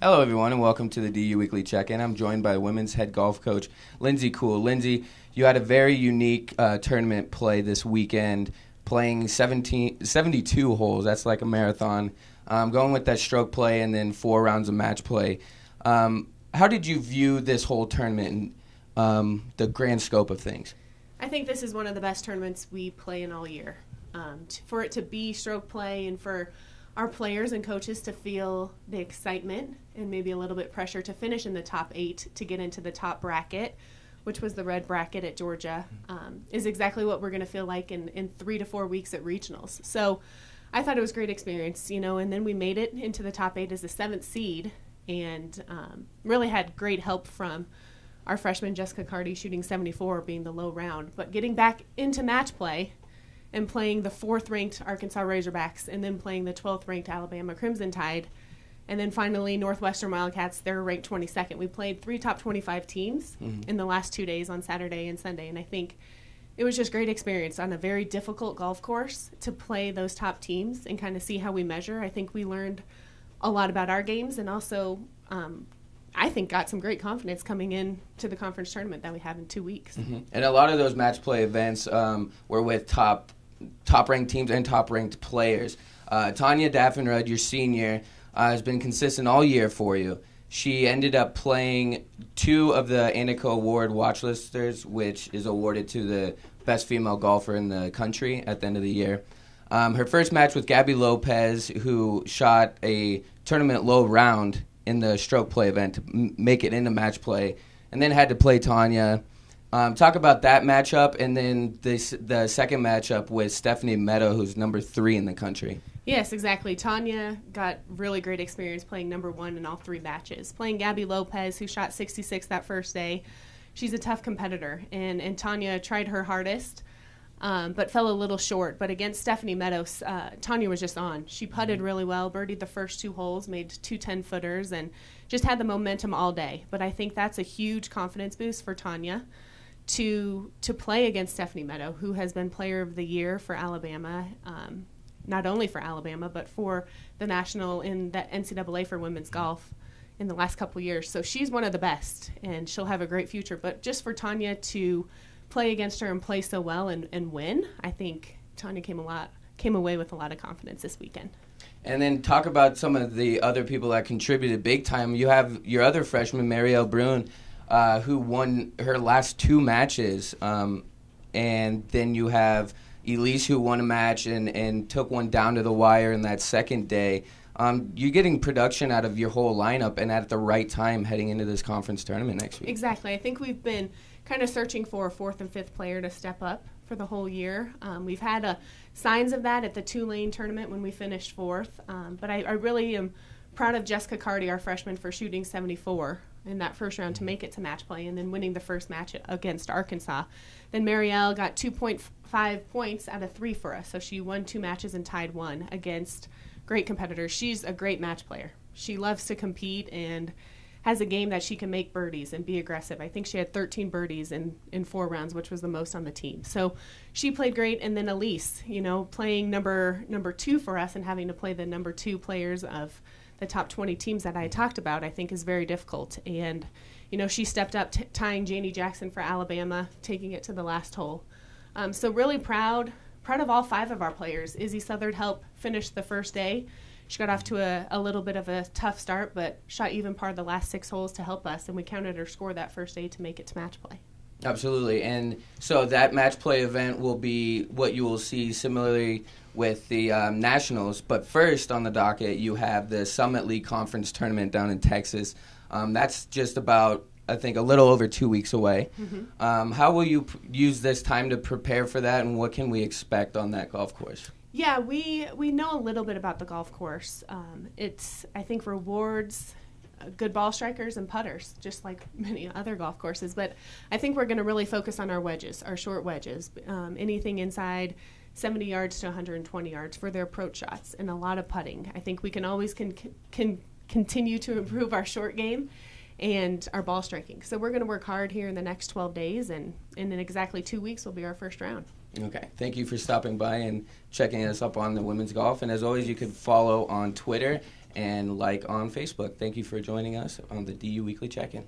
Hello, everyone, and welcome to the DU Weekly Check-In. I'm joined by women's head golf coach Lindsay Kuhle. Lindsay, you had a very unique uh, tournament play this weekend, playing 17, 72 holes. That's like a marathon. Um, going with that stroke play and then four rounds of match play. Um, how did you view this whole tournament and um, the grand scope of things? I think this is one of the best tournaments we play in all year. Um, t- for it to be stroke play and for our players and coaches to feel the excitement and maybe a little bit pressure to finish in the top eight to get into the top bracket, which was the red bracket at Georgia, um, is exactly what we're going to feel like in, in three to four weeks at regionals. So I thought it was a great experience, you know, and then we made it into the top eight as the seventh seed and um, really had great help from our freshman Jessica Carty shooting 74 being the low round, but getting back into match play and playing the fourth ranked Arkansas Razorbacks and then playing the 12th ranked Alabama Crimson Tide. And then finally, Northwestern Wildcats, they're ranked 22nd. We played three top 25 teams mm-hmm. in the last two days on Saturday and Sunday. And I think it was just great experience on a very difficult golf course to play those top teams and kind of see how we measure. I think we learned a lot about our games and also, um, I think, got some great confidence coming in to the conference tournament that we have in two weeks. Mm-hmm. And a lot of those match play events um, were with top top ranked teams and top ranked players. Uh, Tonje Daffinrud, your senior, uh, has been consistent all year for you. She ended up playing two of the Annika Award watchlisters, which is awarded to the best female golfer in the country at the end of the year. Um, her first match with Gabby Lopez, who shot a tournament low round in the stroke play event to m- make it into match play, and then had to play Tonje um, talk about that matchup, and then this, the second matchup with Stephanie Meadow, who's number three in the country. Yes, exactly. Tonje got really great experience playing number one in all three matches. Playing Gabby Lopez, who shot 66 that first day. She's a tough competitor, and, and Tonje tried her hardest, um, but fell a little short. But against Stephanie Meadows, uh, Tonje was just on. She putted really well, birdied the first two holes, made two 10 footers, and just had the momentum all day. But I think that's a huge confidence boost for Tonje to to play against Stephanie Meadow, who has been Player of the Year for Alabama, um, not only for Alabama but for the national in the NCAA for women's golf in the last couple years. So she's one of the best, and she'll have a great future. But just for Tonje to play against her and play so well and, and win, I think Tonje came a lot came away with a lot of confidence this weekend. And then talk about some of the other people that contributed big time. You have your other freshman, Marielle Brune uh, who won her last two matches, um, and then you have Elise who won a match and, and took one down to the wire in that second day. Um, you're getting production out of your whole lineup and at the right time heading into this conference tournament next week. Exactly. I think we've been kind of searching for a fourth and fifth player to step up for the whole year. Um, we've had uh, signs of that at the Tulane tournament when we finished fourth, um, but I, I, really am proud of Jessica Cardi, our freshman, for shooting 74 in that first round to make it to match play and then winning the first match against Arkansas. Then Marielle got 2.5 points out of three for us, so she won two matches and tied one against great competitors. She's a great match player. She loves to compete and has a game that she can make birdies and be aggressive. I think she had 13 birdies in, in four rounds, which was the most on the team. So she played great. And then Elise, you know, playing number number two for us and having to play the number two players of – the top 20 teams that I talked about, I think is very difficult. And, you know, she stepped up t- tying Janie Jackson for Alabama, taking it to the last hole. Um, so really proud, proud of all five of our players. Izzy Southard helped finish the first day. She got off to a, a little bit of a tough start, but shot even par the last six holes to help us, and we counted her score that first day to make it to match play. Absolutely. And so that match play event will be what you will see similarly with the um, Nationals. But first on the docket, you have the Summit League Conference tournament down in Texas. Um, that's just about, I think, a little over two weeks away. Mm-hmm. Um, how will you p- use this time to prepare for that, and what can we expect on that golf course? Yeah, we we know a little bit about the golf course. Um, it's I think rewards good ball strikers and putters, just like many other golf courses. But I think we're going to really focus on our wedges, our short wedges, um, anything inside 70 yards to 120 yards for their approach shots, and a lot of putting. I think we can always can, can continue to improve our short game and our ball striking. So we're going to work hard here in the next 12 days, and, and in exactly two weeks will be our first round. Okay. Thank you for stopping by and checking us up on the women's golf. And as always, you can follow on Twitter and like on Facebook. Thank you for joining us on the DU Weekly Check In.